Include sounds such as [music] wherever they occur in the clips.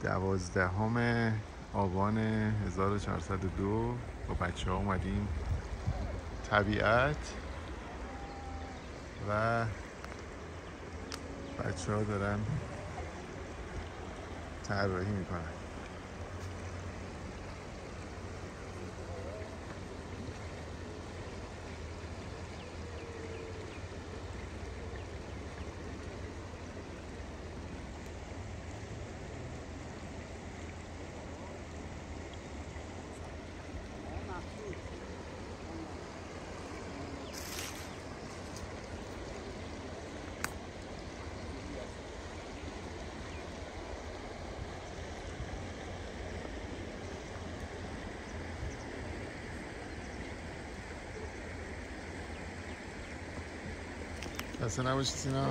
دوازدهم آبان 1402 با بچه ها اومدیم طبیعت و بچه ها دارن طراحی می‌کنن. خسته نباشی سینا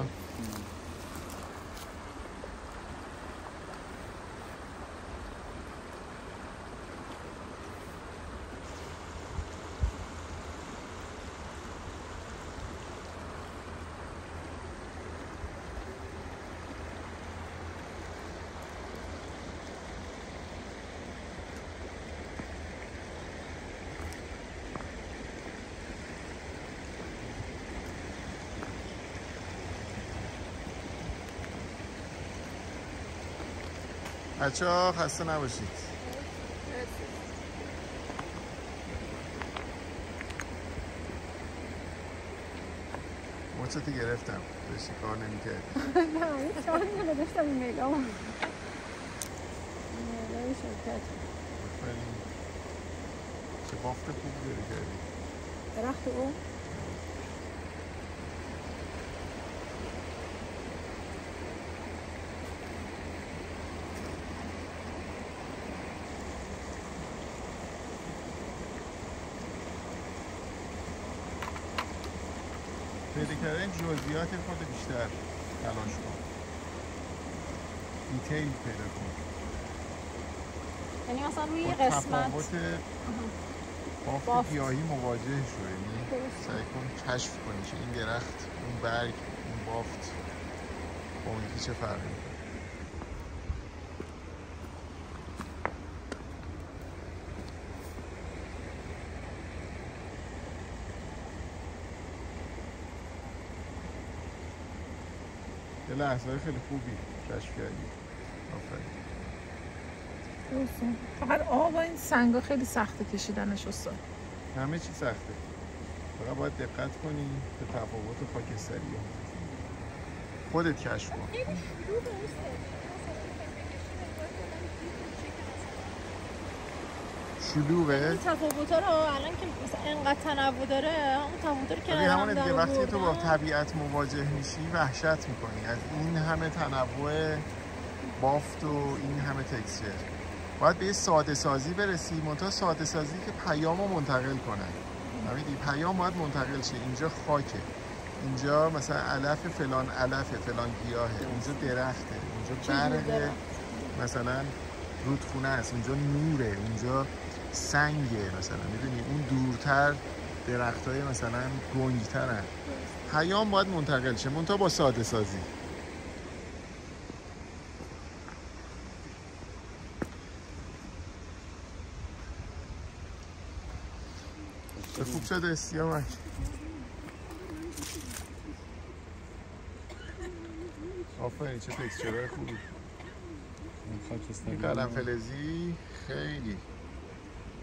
بچه ها خسته نباشید. مچتی گرفتم. داشتی کار نمی کردی [laughs] نه چهار دقیقه داشتم این نگاه شرکت. چه بافت خوبی داری کردی. درخت پیدا کردن جزئیات خود بیشتر تلاش کن. دیتیل پیدا کن. یعنی مثلا روی قسمت بافت. گیاهی مواجه شو. یعنی. سعی کن کشف کنی که این درخت اون برگ اون بافت با اون چه فرقی لحظه های خیلی خوبی کشف کردی. آفرین. فقط آب و این سنگا خیلی سخته کشیدنش استاد. همه چی سخته. فقط باید دقت کنی به تفاوت خاکستری. خودت کشف کن. شلوغه تفاوت رو الان که مثلا انقدر تنوع داره همون تفاوت رو که ولی همون دیگه وقتی تو با. طبیعت مواجه میشی وحشت می‌کنی. از این همه تنوع بافت و این همه تکسچر باید به یه ساده سازی برسی منتها ساده سازی که پیام رو منتقل کنن فهمیدی؟ پیام باید منتقل شه. اینجا خاکه. اینجا مثلا علف فلان علفه فلان گیاهه. اونجا درخته. اونجا برقه. مثلا رودخونه است. اونجا نوره. اونجا سنگه مثلا می‌دونی؟ اون دورتر درخت های مثلا گنگترن. پیام باید منتقل شه. منتها با ساده سازی. خوب شده سیامک. آفرین چه تکسچرهای خوبی. این قلم فلزی خیلی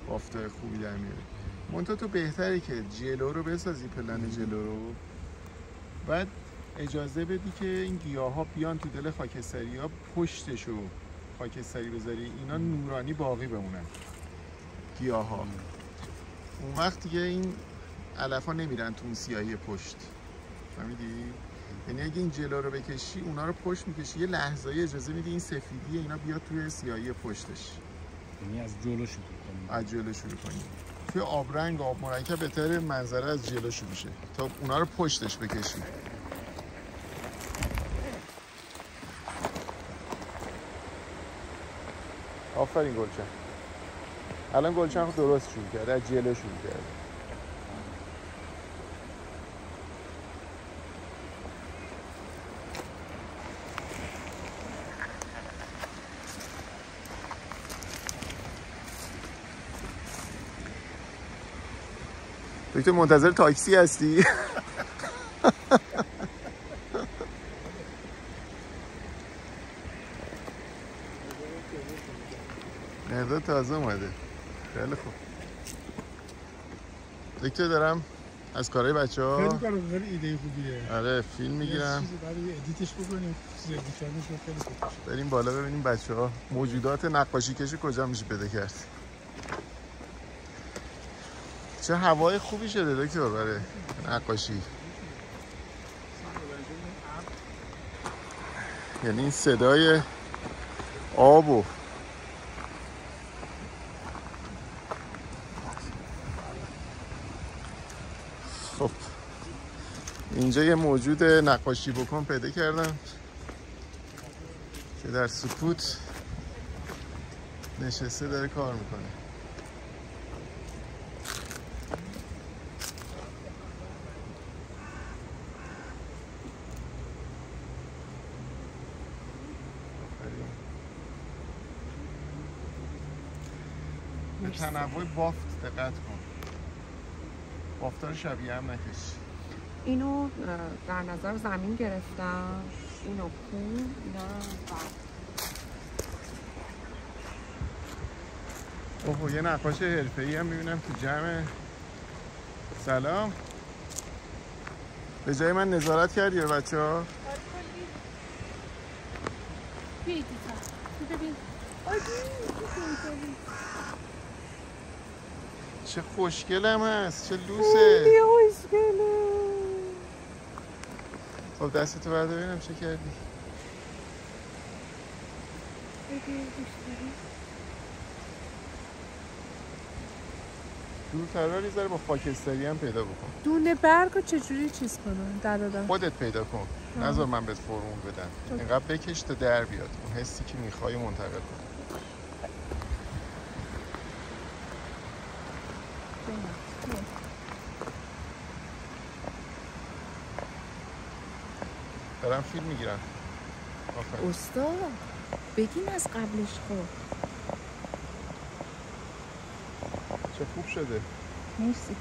بافتای خوبی در میاره منتها تو بهتره که جلو رو بسازی پلن جلو رو. بعد اجازه بدی که این گیاه ها بیان تو دل خاکستری ها پشتشو خاکستری بذاری. اینا نورانی باقی بمونن. گیاه ها اون وقت دیگه این علف ها نمیرن تو اون سیاهی پشت. فهمیدی؟ یعنی اگه این جلو رو بکشی اونا رو پشت می‌کشی. یه لحظه اجازه میدی این سفیدی اینا بیاد توی سیاهی پشتش. یعنی از جلو شروع کنیم از جلو شروع کنی. توی آبرنگ آب مرکب بهتره منظره از جلو شروع شه تا اونا رو پشتش بکشی. آفرین گلچن. الان گلچن خود درست شروع کرده از جلو شروع کرده. دکتر منتظر تاکسی هستی؟ مرداد تازه اومده. خیلی خوب. دکتر دارم از کارهای بچه ها خیلی کار خیلی ایده خوبیه. آره فیلم می‌گیرم. یه ادیتش بکنیم. بریم بالا ببینیم بچه ها موجودات نقاشی کشی کجا میشه پیدا کرد. چه هوای خوبی شده دکتر برای نقاشی. یعنی این صدای آب و خب اینجا یه موجود نقاشی بکن پیدا کردم که در سکوت نشسته داره کار می‌کنه. تنوع بافت دقت کن. بافتار شبیه هم نکش. اینو در نظر زمین گرفتم. اینو کو اینا رو. اوه یه نقاش حرفه‌ای هم می‌بینم تو جمع. سلام. به جای من نظارت کردی به بچه ها چه خوشگل هم هست چه لوسه. خب دستتو برده ببینم چه کردی. دورتر رو ذره با خاکستری هم پیدا بکن. دونه برگ رو چجوری چیز کنم؟ در آدم خودت پیدا کن. نظر من بهت فرمول بدم. اینقدر بکش تا در بیاد. اون حسی که می‌خوای منتقل کن. دارم فیلم می‌گیرم آفرین استاد بگین از قبلش خب. چه خوب شده. مرسی.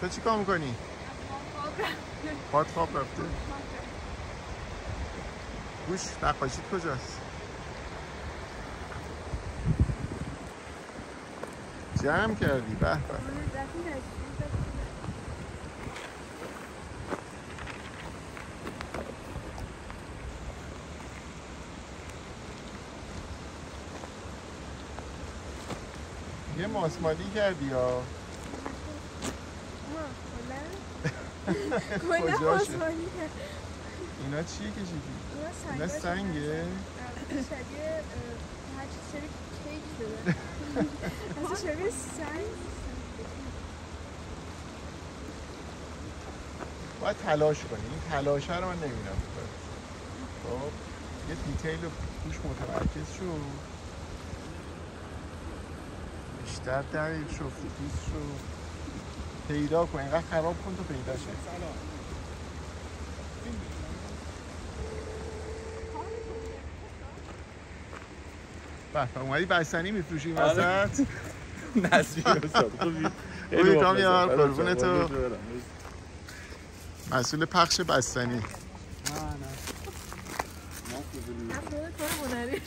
تو چی کار می‌کنی؟ باد خواب رفته. گوش نقاشیت کجاست؟ جمع کردی به به یه ماسمالی کردی یا؟ [laughs] کجاشه اینا چیه کشیدی؟ اینا سنگه؟ شبیه هر چیز شبیه کیک شده. [laughs] اصلا شبیه سنگ. باید تلاش کنی. این تلاشه رو من نمی‌دونم خب یه detail رو توش متمرکز شو. بیشتر دقیق شو focus شو. پیدا کن اینقدر خراب کن تو پیدا شه. به اومدی بستنی میفروشی وسط؟ [laughs] نصیب استاد خوبی خوبی کامیار قربون تو. مسئول پخش بستنی افراد کار هنری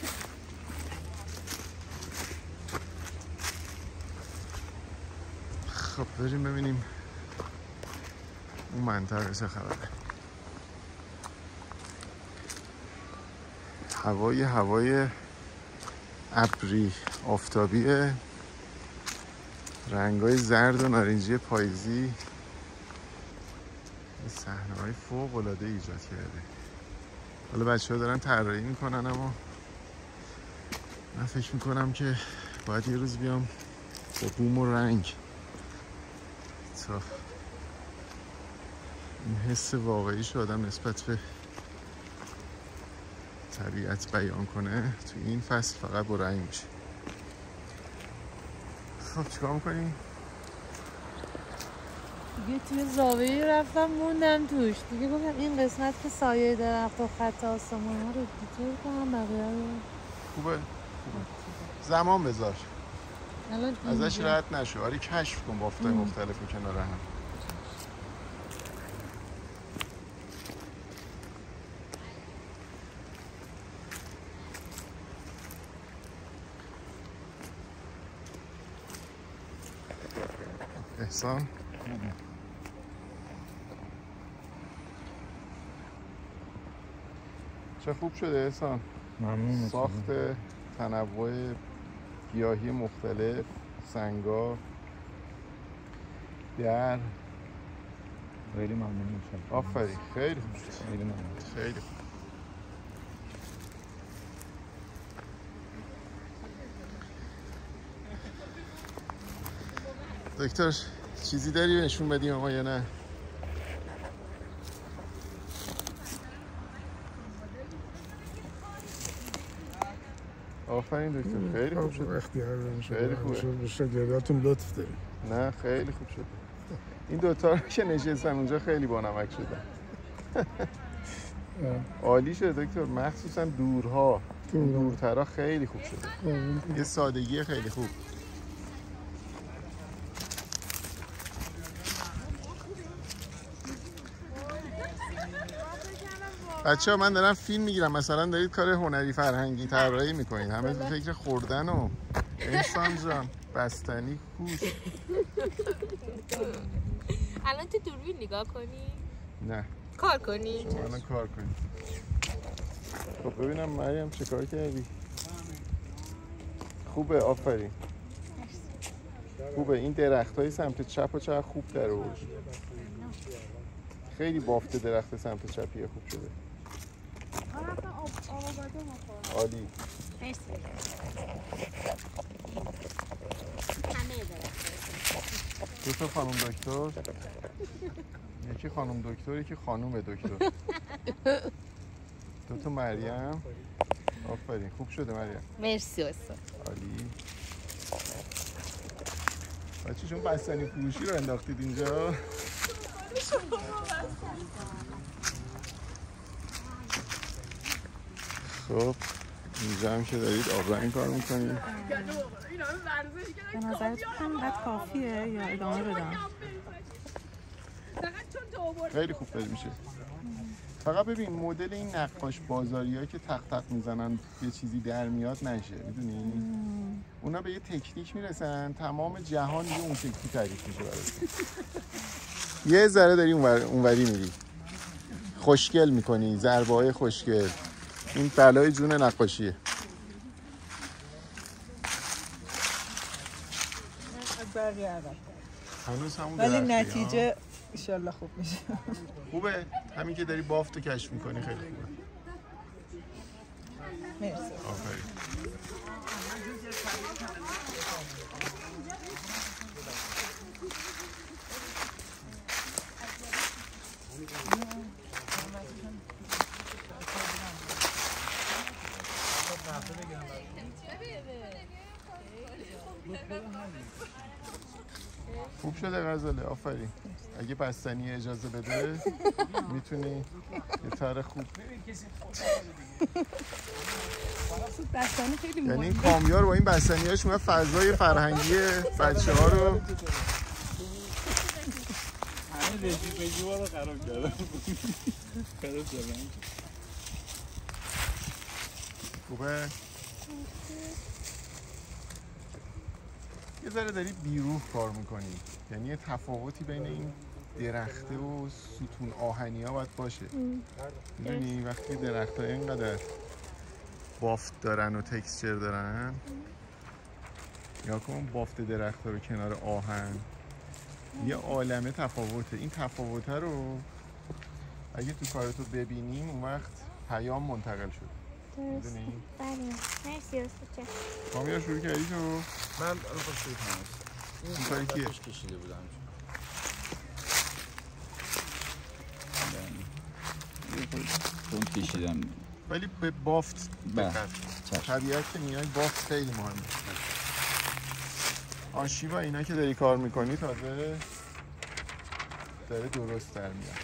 خب بریم ببینیم. اون منطقه چه خبره؟ هوای هوای ابری آفتابیه. رنگای زرد و نارنجی پاییزی. صحنه های فوق العاده ایجاد کرده. حالا بچه ها دارن طراحی می‌کنن اما من فکر می‌کنم که باید یه روز بیام با بوم و رنگ. تا این حس واقعی آدم نسبت به طبیعت بیان کنه تو این فصل فقط رنگ میشه. خب چیکار می‌کنیم؟ دیگه توی زاویه رفتم موندم توش. دیگه گفتم این قسمت که سایه درخت و خط آسمان ها رو دیتور کنم؟ بقیه رو خوبه؟ زمان بذار. ازش. رد نشو آره کشف کن بافتای مختلف رو کنار هم. احسان؟ چه خوب شده احسان؟ ممنون ساخت تنوع گیاهی مختلف سنگا در. خیلی ممنون میشم. آفرین خیلی. خیلی ممنون. خیلی دکتر چیزی داری نشون بدیم ما یا نه؟ آفرین دکتر. خیلی خوب شد. اختیار. خیلی خوبه. شما به شاگرداتون لطف داریم. نه خیلی خوب شد. این دوتا رو که نشستن اونجا خیلی بانمک شدن عالی شده دکتر. مخصوصا دورها. دورترها خیلی خوب شده یه سادگی خیلی خوب. بچه ها من دارم فیلم می‌گیرم. مثلا دارید کار هنری فرهنگی طراحی می‌کنید. همه تو فکر خوردن و احسان جان بستنی کوش. الان تو دوربین نگاه کنی؟ نه. کار کنی؟ شما الان کار کنید خب ببینم مریم چه کار کردی؟ خوبه آفرین. خوبه. این درخت های سمت چپ و چپ خوب در خیلی بافت درخت سمت چپیه خوب شده. عالی. مرسی. دو تا خانم دکتر؟ یکی خانم دکتر؟ یکی خانوم دکتر. دو تا مریم. آفرین خوب شده مریم. مرسی استاد. عالی. بچه شما بستنی فروشی رو انداختید اینجا. خب اینجا هم که دارید آبرنگ کار می‌کنید. به نظرت همینقدر کافیه یا ادامه بدم؟ خیلی خوب داری میشه. فقط ببین مدل این نقاش بازاری که تق تق می‌زنن یه چیزی در میاد نشه می‌دونی؟ اونا به یه تکنیک می‌رسن تمام جهان دیگه اون شکلی تعریف میشه برات. یه ذره داری اونور اونوری میری. خوشگل می‌کنی ضربه های خوشگل. این بلای جون نقاشیه. هنوز همون ولی. نتیجه ایشالله خوب میشه. خوبه. همین که داری بافت کشف می‌کنی خیلی خوبه. مرسی. آفرین. خوب شده غزاله آفرین. اگه بستنی اجازه بده می‌تونی یه تر خوب. بستنی خیلی یعنی این کامیار با این بستنیاش اومد فضای فرهنگی بچه ها رو. همه رو خراب کردم خراب کردم خوبه؟ یه ذره داری بیروح کار می‌کنی. یعنی یه تفاوتی بین این درخته و ستون آهنی ها باید باشه. می‌دونی وقتی درخت ها اینقدر بافت دارن و تکسچر دارن یا کن بافت درخت ها رو کنار آهن. یه عالمه تفاوته. این تفاوته رو اگه تو کارتو ببینیم اون وقت پیام منتقل شد درست بله. مرسی استاد شروع کردی تو؟ من الان شروع کنم این کاری کیه؟ کشیده بودم. خون کشیدم. ولی به بافت بله. دقت چشم. طبیعت که میای بافت خیلی مهمه. آشیبا اینا که داری کار می‌کنی تازه داره درست در میاد.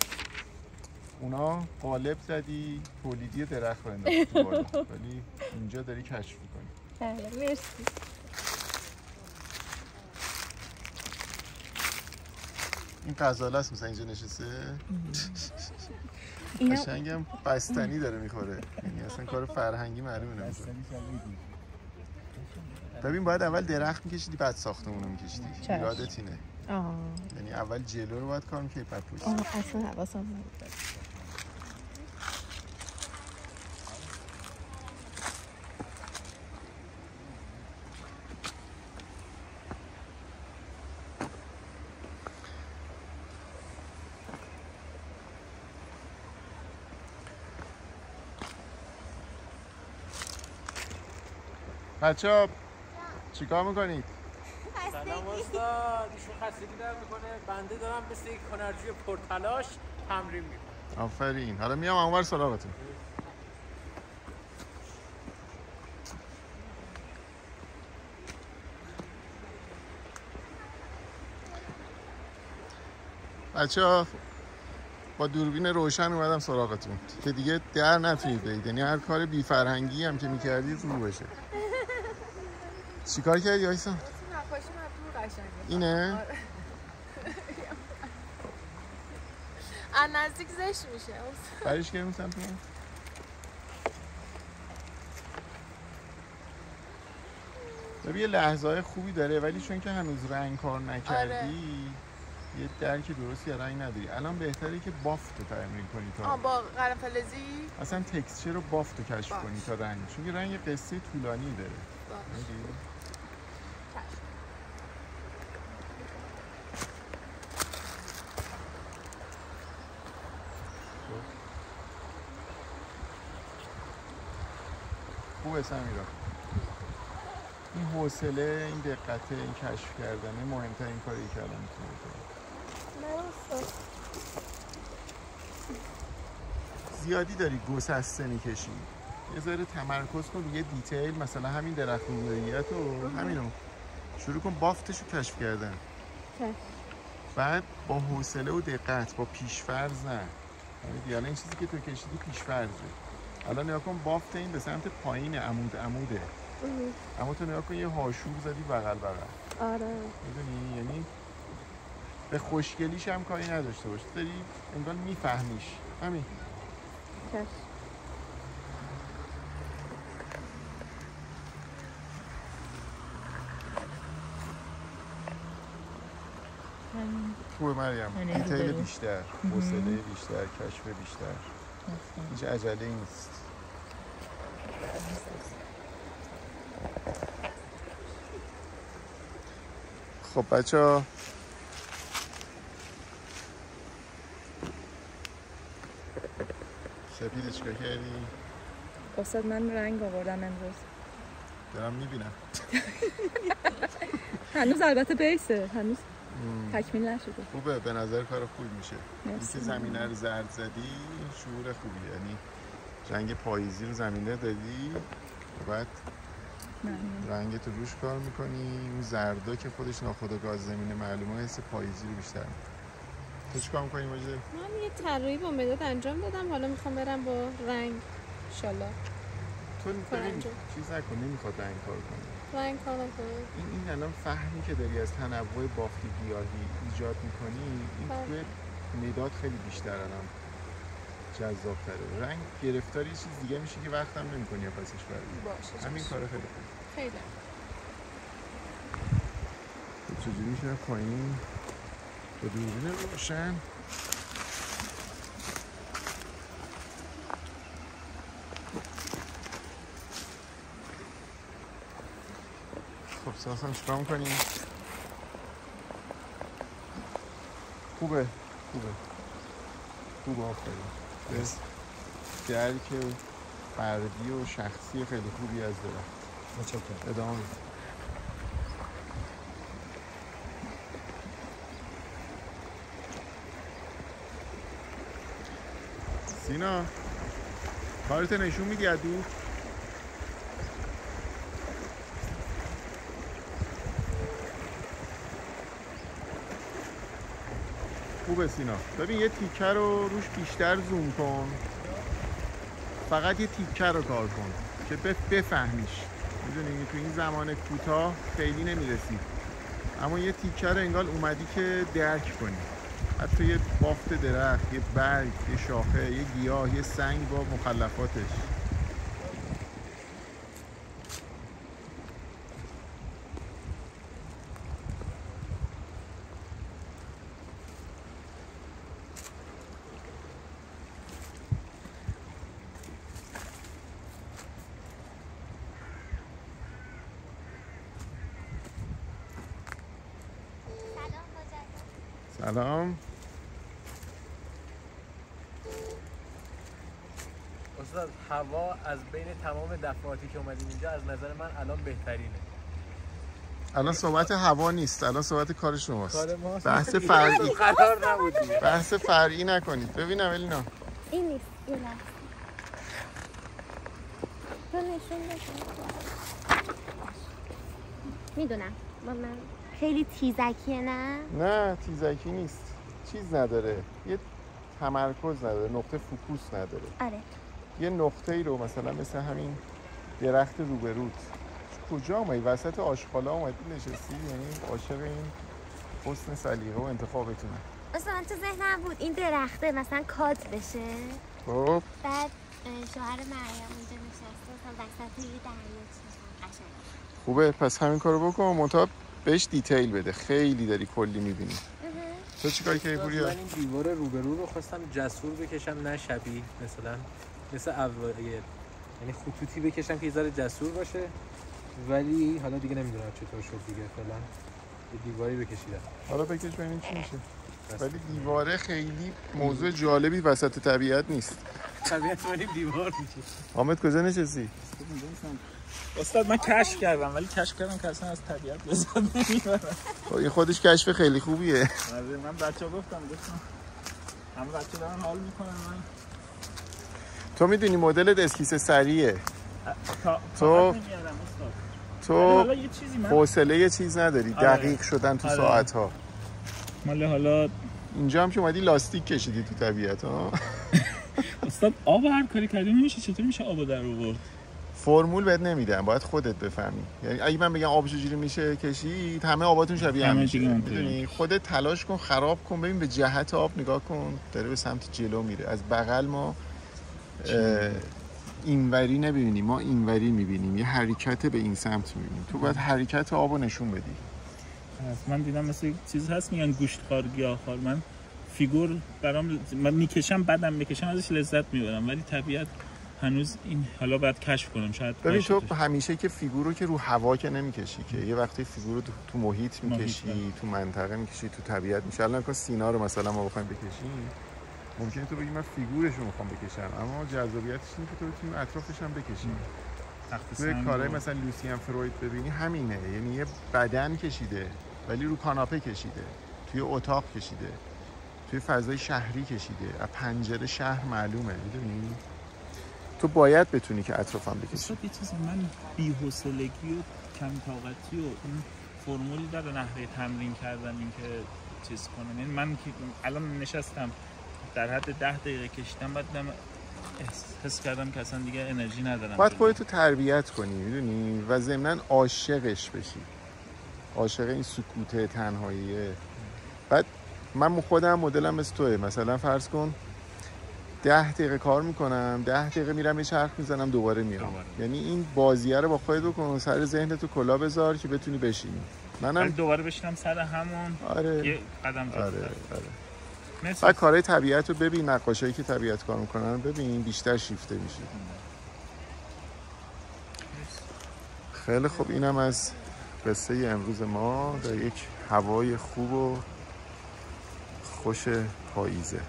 اونا قالب زدی تولیدی درخت رو انداختی بالا ولی اینجا داری کشف می‌کنی. بله مرسی. این غزاله است مثلا اینجا نشسته؟ [laughs] اینا قشنگم بستنی داره می‌خوره. یعنی اصلا کار فرهنگی معلومه نمیشه. ببین باید اول درخت میکشیدی بعد ساختمون رو میکشیدی. ایرادت اینه. یعنی اول جلو رو باید کار می‌کنی بعد پشت. اصلا حواسم نبود. بچه ها چیکار می‌کنید؟ سلام استاد ایشون خستگی در می‌کنه. بنده دارم مثل یک هنرجوی پرتلاش تمرین می‌کنم آفرین. حالا میام اونور سراغتون. بچه ها با دوربین روشن اومدم سراغتون که دیگه در نتونید برید. یعنی هر کار بی فرهنگی هم که می‌کردید رو بشه چیکار کردی آیسا؟ اینه؟ آره. [laughs] از نزدیک زشت میشه برش کردیم سمت من یه لحظه های خوبی داره ولی چون که هنوز رنگ کار نکردی آره. یه درک درستی رنگ نداری. الان بهتره که بافت رو تمرین کنی تا آه با قرن فلزی؟ اصلا تکسچر رو بافت رو کشف باش. کنی تا رنگ. چون که رنگ قصه طولانی داره. باش. می‌دونی؟ خوبه سمیرا. این حوصله این دقت این کشف کردنه مهمترین کاری که الان می‌تونی بکنی. زیادی داری گسسته می‌کشی یه ذره تمرکز کن روی دیتیل مثلا همین درخت موقعیت و همینو. شروع کن بافتش رو کشف کردن. بعد با حوصله و دقت با پیشفرض نه. یعنی این چیزی که تو کشیدی پیشفرضه الان نگاه کن بافت این به سمت پایین عمود عموده. اما تو نگاه کن یه هاشور زدی بغل بغل. آره. می‌دونی؟ یعنی به خوشگلیش هم کاری نداشته باش. داری انگار میفهمیش. همین. چشم. خوبه مریم. دیتیل. بیشتر. حوصله بیشتر کشف بیشتر. هیچ عجله نیست. خب بچه ها سپید چیکار کردی؟ استاد من رنگ آوردم امروز. دارم می‌بینم. [laughs] هنوز البته بیسه. هنوز تکمیل نشده. خوبه. به نظر کار خوبی میشه. اینکه زمینه رو زرد زدی شعور خوبی یعنی رنگ پاییزی رو زمینه دادی بعد. رنگ تو روش کار می‌کنی. اون زردا که خودش ناخودآگاه زمینه معلومه حس پاییزی رو بیشتر می‌کنه. تو چیکار می‌کنی ماجد؟ من یه طراحی با مداد انجام دادم. حالا می‌خوام برم با رنگ انشالله. تو ببین. چیز نکن نمی‌خواد رنگ کار کنی. رنگ کار این این الان فهمی که داری از تنوع بافتی گیاهی ایجاد می‌کنی این بله. توی مداد خیلی بیشتر الان جذاب تره رنگ گرفتاری یه چیز دیگه میشه که وقتم نمی‌کنی یا پسش باشه. همین کار خیلی خوب. خیلی. چجوری میشه؟ پایین. با دوربین روشن. خب ساسم چیکار می‌کنیم خوبه خوبه. خوبه آفرین. بس درک فردی و شخصی خیلی خوبی از درخت ادامه سینا کارت نشون میدی از دور خوبه سینا. ببین یه تیکه رو روش بیشتر زوم کن. فقط یه تیکه رو کار کن که بف- بفهمیش. می‌دونی تو این زمان کوتاه خیلی نمی‌رسی. اما یه تیکه رو انگار اومدی که درک کنی. حتی یه بافت درخت یه برگ یه شاخه یه گیاه یه سنگ با مخلفاتش. سلام استاد هوا از بین تمام دفعاتی که اومدیم اینجا از نظر من الان بهترینه. الان صحبت هوا نیست. الان صحبت کار شماست. کار ما بحث [laughs] فرعی قرار نبود دیگه. بحث فرعی نکنید. ببینم الینا. این نیست. نشون بده. می‌دونم. با من خیلی تیزکیه نه؟ نه تیزکی نیست. چیز نداره. یه تمرکز نداره. نقطه فوکوس نداره. آره. یه نقطه ای رو مثلا مثل همین درخت روبروت. کجا اومدی؟ وسط آشغالا اومدی نشستی؟ یعنی عاشق این حسن سلیقه و انتخابتونه. اصلا تو ذهنم بود این درخته مثلا کات بشه. خب. بعد شوهر مریم اونجا نشسته مثلا وسط یه دریا چیزا قشنگ. خوبه پس همین کارو بکن. منتها بهش دیتیل بده. خیلی داری کلی می‌بینی. تو چیکار کردی من پوریا این دیوار روبرو رو خواستم جسور بکشم نه شبیه مثلا. مثل اوایل یعنی خطوطی بکشم که یه ذره جسور باشه. ولی حالا دیگه نمی‌دونم چطور شد دیگه. فعلا یه دیواری بکشیدم. حالا بکش ببینیم چی میشه. ولی دیواره خیلی موضوع جالبی وسط طبیعت نیست. طبیعت ولی دیوار میشه. حامد کجا نشستی؟ استاد من کشف کردم ولی کشف کردم که اصلا از طبیعت لذت نمی‌برم. خب، این خودش کشف خیلی خوبیه. آره، من بچه ها گفتم گفتم همه بچه دارن حال می‌کنن من تو می‌دونی مدل اسکیس سریعه. تا تو- تو حوصله یه چیز نداری. آره. دقیق شدن تو آره. ساعت ها مال حالا اینجا هم که اومدی لاستیک کشیدی تو طبیعت ها؟ [laughs] استاد آب هر کاری کردی نمیشه؟ چطور میشه آب در آورد؟ فرمول بهت نمیدن باید خودت بفهمی. یعنی اگه من بگم آب چجوری میشه کشید همه آباتون شبیه هم میشه. می‌دونی خودت تلاش کن خراب کن ببین به جهت آب نگاه کن. داره به سمت جلو میره. از بغل ما اینوری نبینیم ما اینوری می‌بینیم یه حرکت به این سمت می‌بینیم. تو باید حرکت آب رو نشون بدی. من دیدم مثل چیز هست میگن گوشت خار گیاه خار. من فیگور برام من می‌کشم بعدم می‌کشم ازش لذت می‌برم. ولی طبیعت هنوز این حالا باید کشف کنم شاید ببین تو. همیشه که فیگور رو که رو هوا که نمی‌کشی که یه وقتی فیگور رو تو- محیط محیط، می‌کشی تو منطقه می‌کشی تو طبیعت میشه. الان کن سینا رو مثلا ما بخوایم بکشیم. ممکنه تو بگی من فیگورش رو می‌خوام بکشم اما جذابیتش اینه که تو بتونی اطرافش هم بکشی. توی سنگ کارهای مثلا لوسیان فروید ببینی همینه یعنی یه بدن کشیده ولی رو کاناپه کشیده توی اتاق کشیده توی فضای شهری کشیده از پنجره شهر معلومه می‌دونی؟ تو باید بتونی که اطرافم بکشی. یه چیزی من بی‌حوصلگی و کم طاقتی و این فرمولی داره نحوه تمرین کردن این که چیز کنم. یعنی من که الان نشستم در حد ده دقیقه کشیدم بعد حس کردم که اصلا دیگه انرژی ندارم باید. خودتو تربیت کنی می‌دونی؟ و ضمنا عاشقش بشی. عاشق این سکوت تنهاییه. بعد من خودم مدلم مثل توه. مثلا فرض کن ده دقیقه کار می‌کنم ده دقیقه میرم یه چرخ می‌زنم دوباره میام دوباره. یعنی این بازیه رو با خودت بکن سر ذهنتو کلا بذار که بتونی بشینی. منم دوباره بشینم سر همون آره. یه قدم. آره آره. بعد کارهای طبیعت رو ببین نقاشایی که طبیعت کار می‌کنن رو ببین بیشتر شیفته میشی. خیلی خوب. اینم از قصه امروز ما. در یک هوای خوب و خوش پاییزه.